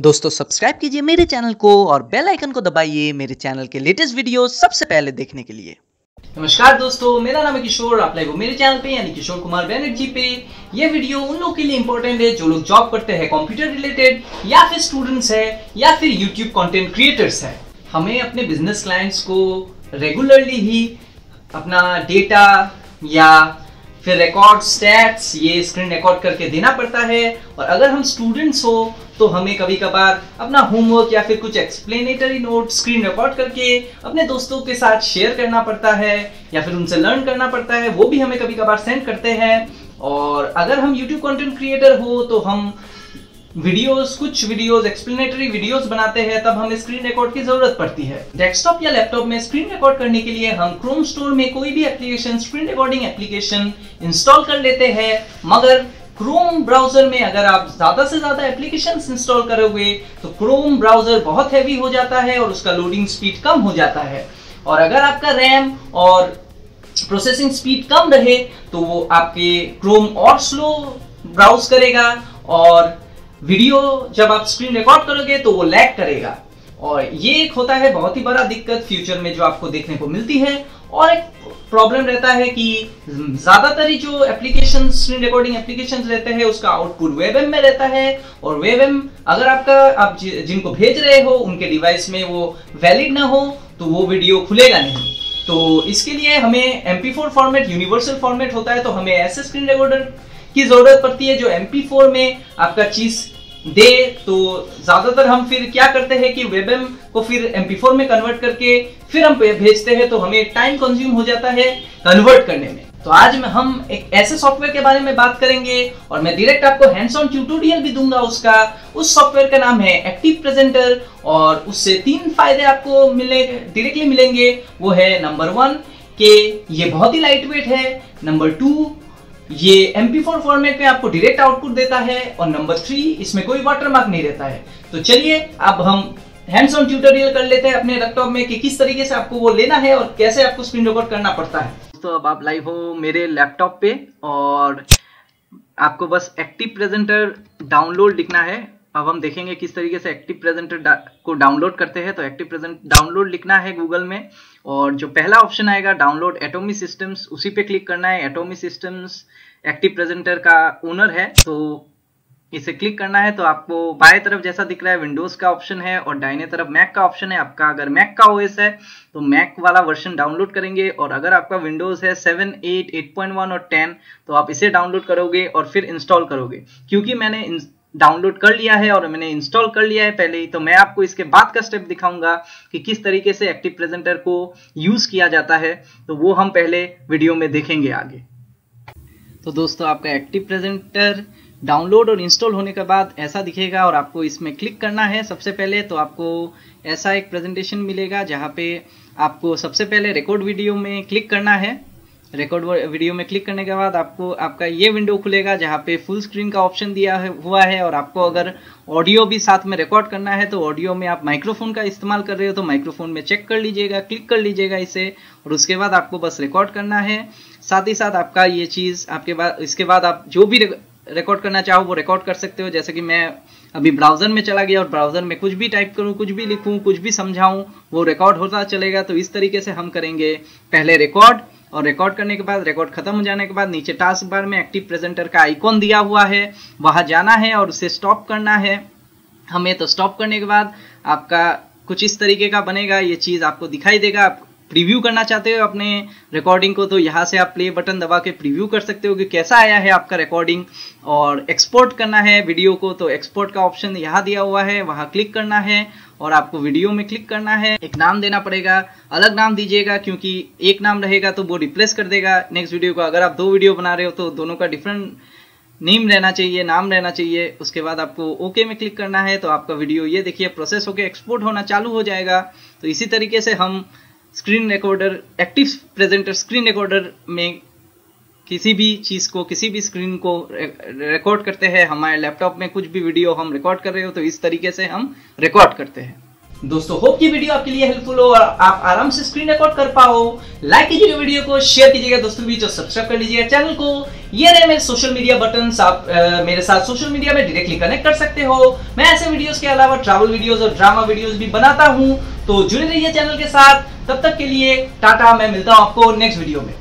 दोस्तों सब्सक्राइब कीजिए मेरे चैनल को और बेल आइकन को दबाइए मेरे चैनल के लेटेस्ट वीडियो सबसे पहले देखने के लिए। नमस्कार दोस्तों, मेरा नाम है किशोर। आप लाइव मेरे चैनल पे, यानी किशोर कुमार बैनर्जी पे। ये वीडियो उन लोगों के लिए इंपॉर्टेंट है जो लोग जॉब करते हैं कंप्यूटर रिलेटेड या फिर स्टूडेंट्स है, या फिर यूट्यूब कंटेंट क्रिएटर्स है। हमें अपने बिज़नेस क्लाइंट्स को रेगुलरली ही अपना डेटा या फिर रिकॉर्ड स्टैट्स ये स्क्रीन रिकॉर्ड करके देना पड़ता है। और अगर हम स्टूडेंट्स हो तो हमें कभी कभार अपना होमवर्क या फिर कुछ एक्सप्लेनेटरी नोट स्क्रीन रिकॉर्ड करके अपने दोस्तों के साथ शेयर करना पड़ता है, या फिर उनसे लर्न करना पड़ता है, वो भी हमें कभी कभार सेंड करते हैं। और अगर हम यूट्यूब कंटेंट क्रिएटर हो तो हम वीडियोस कुछ वीडियोस एक्सप्लेनेटरी वीडियोस बनाते हैं, तब हमें स्क्रीन रिकॉर्ड की ज़रूरत पड़ती है। डेस्कटॉप या लैपटॉप में स्क्रीन रिकॉर्ड करने के लिए हम क्रोम स्टोर में कोई भी application screen recording application install कर लेते हैं। मगर क्रोम ब्राउज़र में अगर आप ज़्यादा से ज़्यादा एप्लीकेशन इंस्टॉल करोगे तो क्रोम ब्राउज़र बहुत हैवी हो जाता है और उसका लोडिंग स्पीड कम हो जाता है। और अगर आपका रैम और प्रोसेसिंग स्पीड कम रहे तो वो आपके क्रोम और स्लो ब्राउज करेगा और वीडियो जब आप स्क्रीन रिकॉर्ड करोगे तो वो लैग करेगा। और ये एक होता है बहुत ही बड़ा दिक्कत फ्यूचर में जो आपको देखने को मिलती है। और एक प्रॉब्लम रहता है कि ज़्यादातर ही जो एप्लीकेशन स्क्रीन रिकॉर्डिंग एप्लीकेशन रहते हैं, उसका आउटपुट वेब एम में रहता है। और वेब एम अगर आपका, आप जिनको भेज रहे हो, उनके डिवाइस में वो वैलिड ना हो तो वो वीडियो खुलेगा नहीं। तो इसके लिए हमें MP4 फॉर्मेट यूनिवर्सल फॉर्मेट होता है तो हमें ऐसे स्क्रीन रिकॉर्डर की ज़रूरत पड़ती है, जो MP4 में आपका चीज़ दे तो ज़्यादातर हम फिर क्या करते हैं कि वेबएम को फिर MP4 में कन्वर्ट करके फिर हम भेजते हैं तो हमें टाइम कंज्यूम हो जाता है कन्वर्ट करने में। तो आज में हम एक ऐसे सॉफ्टवेयर के बारे में बात करेंगे, और मैं डायरेक्ट आपको हैंड्स ऑन ट्यूटोरियल भी दूँगा उसका। उस सॉफ्टवेयर का नाम है एक्टिव प्रेजेंटर और उससे तीन फ़ायदे आपको मिले डायरेक्टली मिलेंगे। वो है नंबर वन के ये बहुत ही लाइट वेट है। नंबर टू ये MP4 फॉर्मेट में आपको डायरेक्ट आउटपुट देता है और नंबर थ्री इसमें कोई वाटरमार्क नहीं रहता है। तो चलिए, अब हम हैंड्स ऑन ट्यूटोरियल कर लेते हैं अपने लैपटॉप में कि किस तरीके से आपको वो लेना है और कैसे आपको स्क्रीन रिकॉर्ड करना पड़ता है। तो अब आप लाइव हो मेरे लैपटॉप पे और आपको बस एक्टिव प्रेजेंटर डाउनलोड लिखना है। अब हम देखेंगे किस तरीके से एक्टिव प्रेजेंटर डा, को डाउनलोड करते हैं। तो एक्टिव प्रेजेंट डाउनलोड लिखना है गूगल में और जो पहला ऑप्शन आएगा डाउनलोड एटोमी सिस्टम्स उसी पे क्लिक करना है। एटोमी सिस्टम्स एक्टिव प्रेजेंटर का ओनर है तो इसे क्लिक करना है। तो आपको बाएँ तरफ़ जैसा दिख रहा है विंडोज़ का ऑप्शन है और दाहिने तरफ़ मैक का ऑप्शन है। आपका अगर मैक का ओएस है तो मैक वाला वर्जन डाउनलोड करेंगे और अगर आपका विंडोज़ है 7, 8, 8.1 और 10 तो आप इसे डाउनलोड करोगे और फिर इंस्टॉल करोगे। क्योंकि मैंने डाउनलोड कर लिया है और मैंने इंस्टॉल कर लिया है पहले ही तो मैं आपको इसके बाद का स्टेप दिखाऊँगा कि किस तरीके से एक्टिव प्रेजेंटर को यूज़ किया जाता है तो वो हम पहले वीडियो में देखेंगे आगे। तो दोस्तों, आपका एक्टिव प्रेजेंटर डाउनलोड और इंस्टॉल होने के बाद ऐसा दिखेगा और आपको इसमें क्लिक करना है सबसे पहले तो आपको ऐसा एक प्रेजेंटेशन मिलेगा जहाँ पे आपको सबसे पहले रिकॉर्ड वीडियो में क्लिक करना है। रिकॉर्ड वीडियो में क्लिक करने के बाद आपको आपका ये विंडो खुलेगा जहाँ पे फुल स्क्रीन का ऑप्शन दिया है, हुआ है और आपको अगर ऑडियो भी साथ में रिकॉर्ड करना है तो ऑडियो में आप माइक्रोफोन का इस्तेमाल कर रहे हो तो माइक्रोफोन में चेक कर लीजिएगा क्लिक कर लीजिएगा इसे और उसके बाद आपको बस रिकॉर्ड करना है। साथ ही साथ आपका ये चीज़ आपके बाद इसके बाद आप जो भी रिकॉर्ड करना चाहो वो रिकॉर्ड कर सकते हो। जैसे कि मैं अभी ब्राउज़र में चला गया और ब्राउज़र में कुछ भी टाइप करूँ कुछ भी लिखूँ कुछ भी समझाऊँ वो रिकॉर्ड होता चलेगा। तो इस तरीके से हम करेंगे पहले रिकॉर्ड और रिकॉर्ड करने के बाद रिकॉर्ड खत्म हो जाने के बाद, नीचे टास्क बार में एक्टिव प्रेजेंटर का आइकॉन दिया हुआ है। वहाँ जाना है और उसे स्टॉप करना है। हमें तो स्टॉप करने के बाद आपका कुछ इस तरीके का बनेगा। ये चीज़ आपको दिखाई देगा। आप प्रीव्यू करना चाहते हो अपने रिकॉर्डिंग को तो यहाँ से आप प्ले बटन दबा के प्रीव्यू कर सकते हो कि कैसा आया है आपका रिकॉर्डिंग और एक्सपोर्ट करना है वीडियो को तो एक्सपोर्ट का ऑप्शन यहाँ दिया हुआ है। वहाँ क्लिक करना है। और आपको वीडियो में क्लिक करना है। एक नाम देना पड़ेगा। अलग नाम दीजिएगा, क्योंकि एक नाम रहेगा तो वो रिप्लेस कर देगा। नेक्स्ट वीडियो को अगर आप दो वीडियो बना रहे हो तो दोनों का डिफरेंट नेम रहना चाहिए, नाम रहना चाहिए। उसके बाद आपको ओके में क्लिक करना है तो आपका वीडियो ये देखिए प्रोसेस होकर एक्सपोर्ट होना चालू हो जाएगा। तो इसी तरीके से हम screen recorder active presenter screen recorder में किसी भी चीज़ को किसी भी स्क्रीन को रिकॉर्ड करते हैं। हमारे लैपटॉप में कुछ भी वीडियो हम रिकॉर्ड कर रहे हो तो इस तरीके से हम रिकॉर्ड करते हैं। दोस्तों होप की वीडियो आपके लिए हेल्पफुल हो। और आप आराम से स्क्रीन रिकॉर्ड कर पाओ। लाइक कीजिएगा वीडियो को शेयर कीजिएगा दोस्तों भी जो सब्सक्राइब कर लीजिएगा चैनल को। ये रहे मेरे सोशल मीडिया बटन आप आ, मेरे साथ सोशल मीडिया में डायरेक्टली कनेक्ट कर सकते हो। मैं ऐसे वीडियोस के अलावा ट्रैवल वीडियोस और ड्रामा वीडियोस भी बनाता हूँ। तो जुड़े रहिए चैनल के साथ। तब तक के लिए टाटा मैं मिलता हूँ आपको नेक्स्ट वीडियो में।